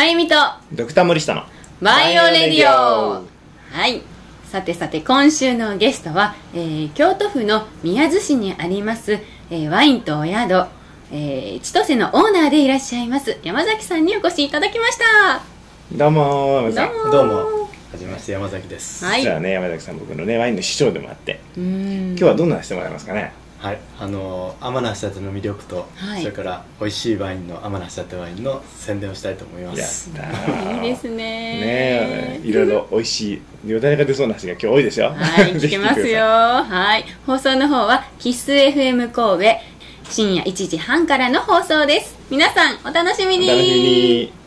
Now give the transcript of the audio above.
まゆみとドクター森下のバイオレディオ。はい。さてさて今週のゲストは、えー京都府の宮津市にあります、えーワインとお宿、えー千歳のオーナーでいらっしゃいます山崎さんにお越しいただきました。どうも山崎さん。どうもどうも。はじめまして山崎です。はい。実はね山崎さん僕のねワインの師匠でもあってうーん。今日はどんな話してもらえますかね？はいあの天橋立の魅力と、はい。それから美味しいワインの天橋立ワインの宣伝をしたいと思います。いいですね。ねえいろいろ 美味しいよだれが出そうな話が今日多いですよはい、聞 ぜひけますよ。はい。放送の方は、キス FM 神戸、深夜1時半からの放送です。皆さん、お楽しみに。お楽しみに